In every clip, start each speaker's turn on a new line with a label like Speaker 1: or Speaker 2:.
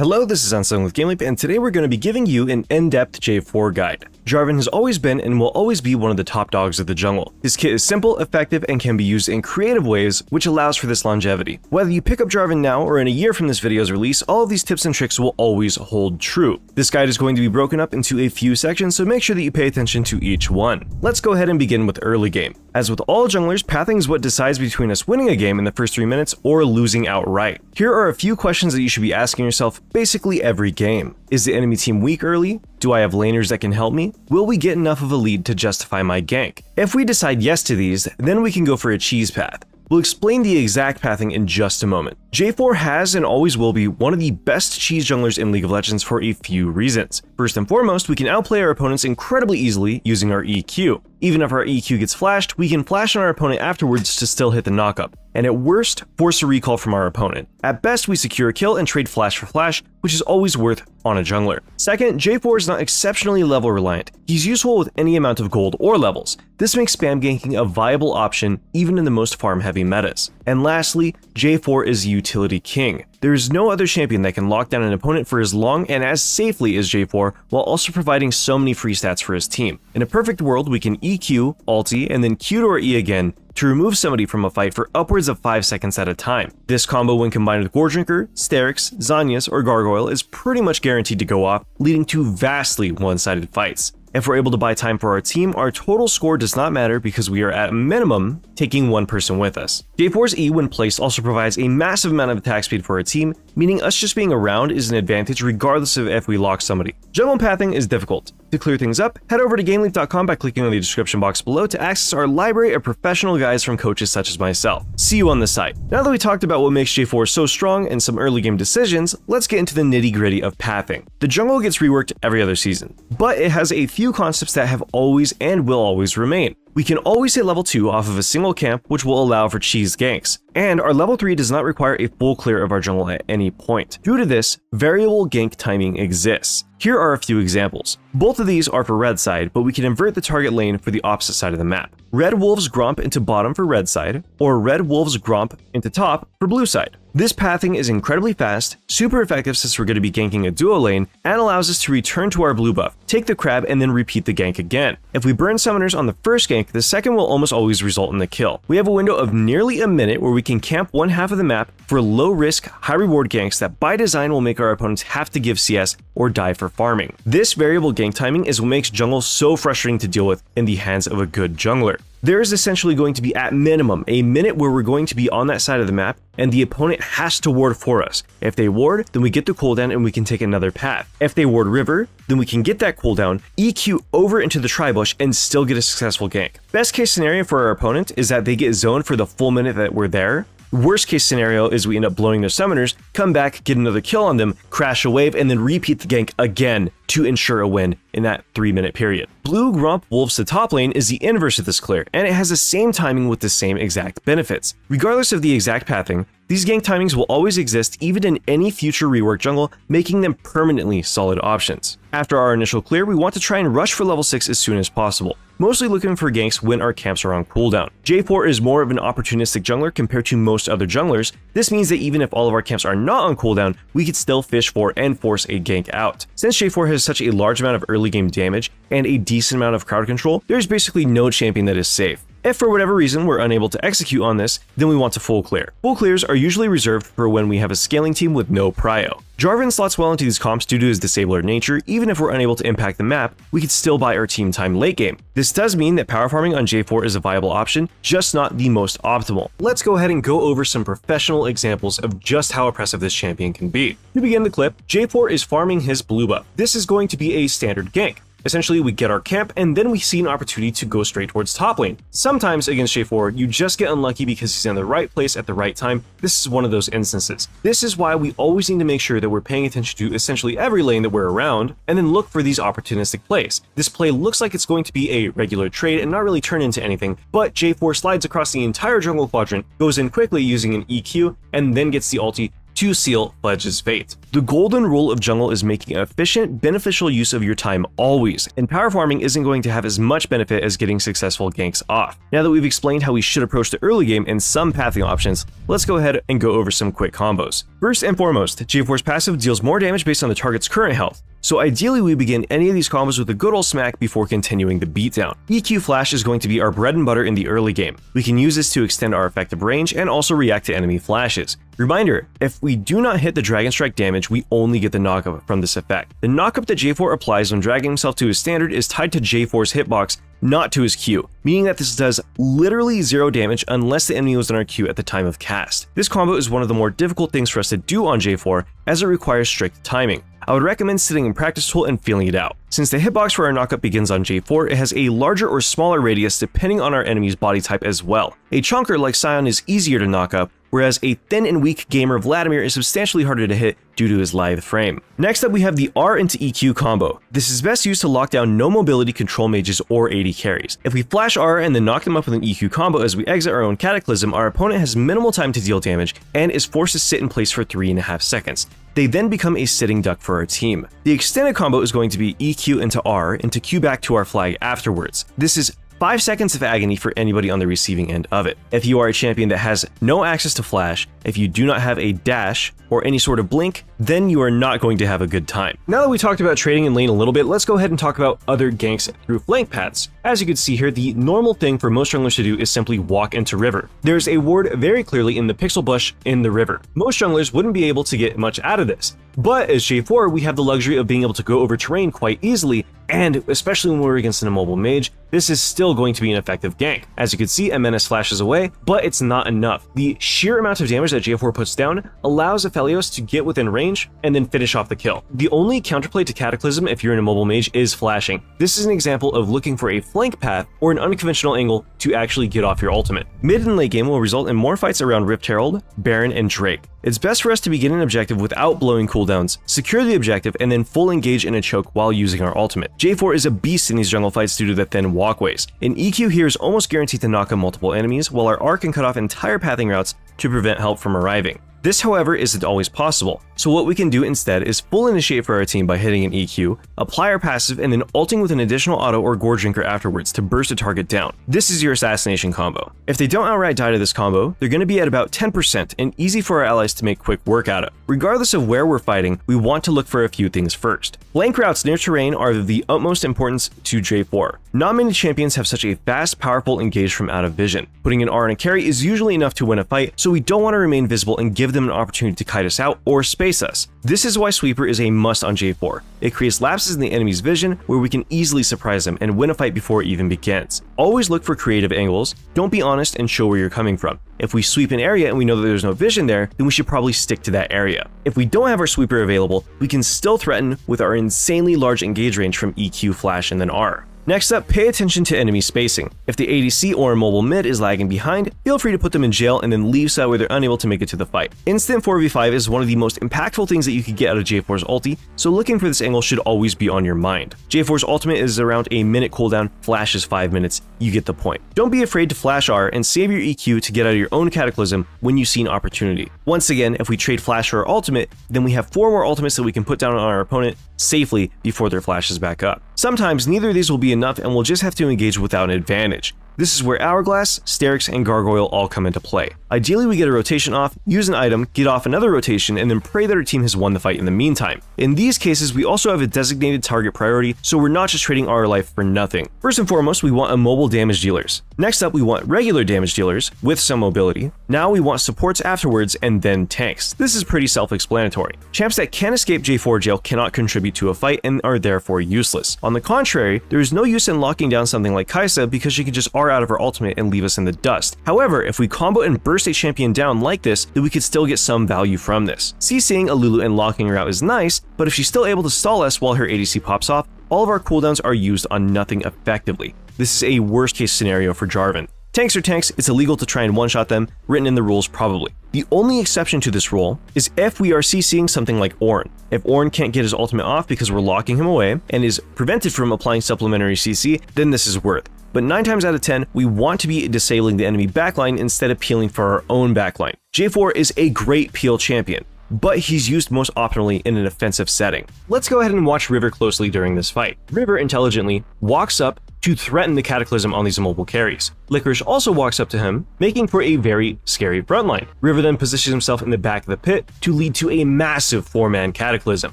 Speaker 1: Hello, this is Unsung with GameLeap, and today we're going to be giving you an in-depth J4 guide. Jarvan has always been and will always be one of the top dogs of the jungle. His kit is simple, effective, and can be used in creative ways, which allows for this longevity. Whether you pick up Jarvan now or in a year from this video's release, all of these tips and tricks will always hold true. This guide is going to be broken up into a few sections, so make sure that you pay attention to each one. Let's go ahead and begin with early game. As with all junglers, pathing is what decides between us winning a game in the first 3 minutes or losing outright. Here are a few questions that you should be asking yourself basically every game. Is the enemy team weak early? Do I have laners that can help me? Will we get enough of a lead to justify my gank? If we decide yes to these, then we can go for a cheese path. We'll explain the exact pathing in just a moment. J4 has and always will be one of the best cheese junglers in League of Legends for a few reasons. First and foremost, we can outplay our opponents incredibly easily using our EQ. Even if our EQ gets flashed, we can flash on our opponent afterwards to still hit the knockup, and at worst, force a recall from our opponent. At best, we secure a kill and trade flash for flash, which is always worth on a jungler. Second, J4 is not exceptionally level reliant. He's useful with any amount of gold or levels. This makes spam ganking a viable option even in the most farm heavy metas. And lastly, J4 is utility king. There is no other champion that can lock down an opponent for as long and as safely as J4 while also providing so many free stats for his team. In a perfect world, we can EQ, ulti, and then Q our E again to remove somebody from a fight for upwards of 5 seconds at a time. This combo when combined with Goredrinker, Sterak's, Zhonya's, or Gargoyle is pretty much guaranteed to go off, leading to vastly one-sided fights. If we're able to buy time for our team, our total score does not matter because we are at minimum taking one person with us. J4's E when placed also provides a massive amount of attack speed for our team, meaning us just being around is an advantage regardless of if we lock somebody. Jungle pathing is difficult. To clear things up, head over to GameLeap.com by clicking on the description box below to access our library of professional guides from coaches such as myself. See you on the site. Now that we talked about what makes J4 so strong and some early game decisions, let's get into the nitty gritty of pathing. The jungle gets reworked every other season, but it has a few concepts that have always and will always remain. We can always hit level 2 off of a single camp, which will allow for cheese ganks, and our level 3 does not require a full clear of our jungle at any point. Due to this, variable gank timing exists. Here are a few examples. Both of these are for red side, but we can invert the target lane for the opposite side of the map. Red Wolves Gromp into bottom for red side, or Red Wolves Gromp into top for blue side. This pathing is incredibly fast, super effective since we're going to be ganking a duo lane, and allows us to return to our blue buff, take the crab, and then repeat the gank again. If we burn summoners on the first gank, the second will almost always result in the kill. We have a window of nearly a minute where we can camp one half of the map for low risk, high reward ganks that by design will make our opponents have to give CS or die for farming. This variable gank timing is what makes jungle so frustrating to deal with in the hands of a good jungler. There is essentially going to be at minimum a minute where we're going to be on that side of the map and the opponent has to ward for us. If they ward, then we get the cooldown and we can take another path. If they ward river, then we can get that cooldown, EQ over into the tribush and still get a successful gank. Best case scenario for our opponent is that they get zoned for the full minute that we're there, Worst case scenario is we end up blowing their summoners, come back, get another kill on them, crash a wave, and then repeat the gank again to ensure a win in that 3 minute period. Blue Gromp Wolves to top lane is the inverse of this clear, and it has the same timing with the same exact benefits. Regardless of the exact pathing, these gank timings will always exist even in any future rework jungle, making them permanently solid options. After our initial clear, we want to try and rush for level 6 as soon as possible, mostly looking for ganks when our camps are on cooldown. J4 is more of an opportunistic jungler compared to most other junglers, this means that even if all of our camps are not on cooldown, we could still fish for and force a gank out. Since J4 has such a large amount of early game damage and a decent amount of crowd control, there's basically no champion that is safe. If for whatever reason we're unable to execute on this, then we want to full clear. Full clears are usually reserved for when we have a scaling team with no prio. Jarvan slots well into these comps due to his disabler nature, even if we're unable to impact the map, we could still buy our team time late game. This does mean that power farming on J4 is a viable option, just not the most optimal. Let's go ahead and go over some professional examples of just how oppressive this champion can be. To begin the clip, J4 is farming his blue buff. This is going to be a standard gank. Essentially, we get our camp, and then we see an opportunity to go straight towards top lane. Sometimes against J4, you just get unlucky because he's in the right place at the right time. This is one of those instances. This is why we always need to make sure that we're paying attention to essentially every lane that we're around, and then look for these opportunistic plays. This play looks like it's going to be a regular trade and not really turn into anything, but J4 slides across the entire jungle quadrant, goes in quickly using an EQ, and then gets the ulti to seal Fledge's fate. The golden rule of jungle is making efficient, beneficial use of your time always, and power farming isn't going to have as much benefit as getting successful ganks off. Now that we've explained how we should approach the early game and some pathing options, let's go ahead and go over some quick combos. First and foremost, J4's passive deals more damage based on the target's current health, so ideally we begin any of these combos with a good old smack before continuing the beatdown. EQ Flash is going to be our bread and butter in the early game. We can use this to extend our effective range and also react to enemy flashes. Reminder, if we do not hit the Dragon Strike damage, we only get the knockup from this effect. The knockup that J4 applies when dragging himself to his standard is tied to J4's hitbox, not to his Q, meaning that this does literally zero damage unless the enemy was on our Q at the time of cast. This combo is one of the more difficult things for us to do on J4 as it requires strict timing. I would recommend sitting in practice tool and feeling it out. Since the hitbox for our knockup begins on J4, it has a larger or smaller radius depending on our enemy's body type as well. A chunker like Sion is easier to knock up, whereas a thin and weak gamer Vladimir is substantially harder to hit due to his lithe frame. Next up we have the R into EQ combo. This is best used to lock down no mobility control mages or AD carries. If we flash R and then knock them up with an EQ combo as we exit our own Cataclysm, our opponent has minimal time to deal damage and is forced to sit in place for 3.5 seconds. They then become a sitting duck for our team. The extended combo is going to be EQ into R into Q back to our flag afterwards. This is 5 seconds of agony for anybody on the receiving end of it. If you are a champion that has no access to flash, if you do not have a dash or any sort of blink, then you are not going to have a good time. Now that we talked about trading in lane a little bit, let's go ahead and talk about other ganks through flank paths. As you can see here, the normal thing for most junglers to do is simply walk into river. There's a ward very clearly in the pixel bush in the river. Most junglers wouldn't be able to get much out of this. But as J4, we have the luxury of being able to go over terrain quite easily, and especially when we're against an immobile mage, this is still going to be an effective gank. As you can see, Menace flashes away, but it's not enough. The sheer amount of damage that J4 puts down allows Aphelios to get within range and then finish off the kill. The only counterplay to Cataclysm if you're an immobile mage is flashing. This is an example of looking for a flank path or an unconventional angle to actually get off your ultimate. Mid and late game will result in more fights around Rift Herald, Baron, and Drake. It's best for us to begin an objective without blowing cooldowns, secure the objective, and then full engage in a choke while using our ultimate. J4 is a beast in these jungle fights due to the thin walkways. An EQ here is almost guaranteed to knock out multiple enemies, while our R can cut off entire pathing routes to prevent help from arriving. This, however, isn't always possible, so what we can do instead is full initiate for our team by hitting an EQ, apply our passive, and then ulting with an additional auto or gore drinker afterwards to burst a target down. This is your assassination combo. If they don't outright die to this combo, they're going to be at about 10% and easy for our allies to make quick work out of. Regardless of where we're fighting, we want to look for a few things first. Flank routes near terrain are of the utmost importance to J4. Not many champions have such a fast, powerful engage from out of vision. Putting an R in a carry is usually enough to win a fight, so we don't want to remain visible and give give them an opportunity to kite us out or space us. This is why Sweeper is a must on J4. It creates lapses in the enemy's vision where we can easily surprise them and win a fight before it even begins. Always look for creative angles, don't be honest and show where you're coming from. If we sweep an area and we know that there's no vision there, then we should probably stick to that area. If we don't have our sweeper available, we can still threaten with our insanely large engage range from EQ, Flash, and then R. Next up, pay attention to enemy spacing. If the ADC or mobile mid is lagging behind, feel free to put them in jail and then leave so that way they're unable to make it to the fight. Instant 4v5 is one of the most impactful things that you could get out of J4's ulti, so looking for this angle should always be on your mind. J4's ultimate is around a minute cooldown, flash is 5 minutes, you get the point. Don't be afraid to flash R and save your EQ to get out of your own Cataclysm when you see an opportunity. Once again, if we trade flash for our ultimate, then we have 4 more ultimates that we can put down on our opponent safely before their flashes back up. Sometimes neither of these will be enough and we'll just have to engage without an advantage. This is where Hourglass, Sterak's, and Gargoyle all come into play. Ideally, we get a rotation off, use an item, get off another rotation, and then pray that our team has won the fight in the meantime. In these cases, we also have a designated target priority, so we're not just trading our life for nothing. First and foremost, we want immobile damage dealers. Next up, we want regular damage dealers with some mobility. Now we want supports afterwards, and then tanks. This is pretty self-explanatory. Champs that can escape J4 jail cannot contribute to a fight and are therefore useless. On the contrary, there is no use in locking down something like Kai'Sa because she can just R out of her ultimate and leave us in the dust. However, if we combo and burst a champion down like this, then we could still get some value from this. CCing a Lulu and locking her out is nice, but if she's still able to stall us while her ADC pops off, all of our cooldowns are used on nothing effectively. This is a worst case scenario for Jarvan. Tanks are tanks, it's illegal to try and one-shot them, written in the rules probably. The only exception to this rule is if we are CCing something like Ornn. If Ornn can't get his ultimate off because we're locking him away and is prevented from applying supplementary CC, then this is worth but 9 times out of 10, we want to be disabling the enemy backline instead of peeling for our own backline. J4 is a great peel champion. but he's used most optimally in an offensive setting. Let's go ahead and watch River closely during this fight. River intelligently walks up to threaten the Cataclysm on these immobile carries. Licorice also walks up to him, making for a very scary frontline. River then positions himself in the back of the pit to lead to a massive four-man Cataclysm.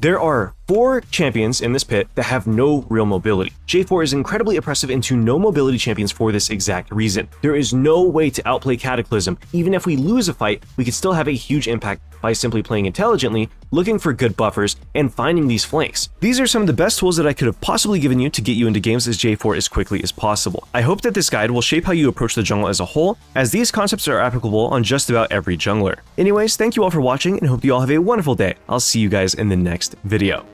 Speaker 1: There are four champions in this pit that have no real mobility. J4 is incredibly oppressive into no mobility champions for this exact reason. There is no way to outplay Cataclysm. Even if we lose a fight, we could still have a huge impact by simply playing intelligently, looking for good buffers, and finding these flanks. These are some of the best tools that I could have possibly given you to get you into games as J4 as quickly as possible. I hope that this guide will shape how you approach the jungle as a whole, as these concepts are applicable on just about every jungler. Anyways, thank you all for watching and hope you all have a wonderful day. I'll see you guys in the next video.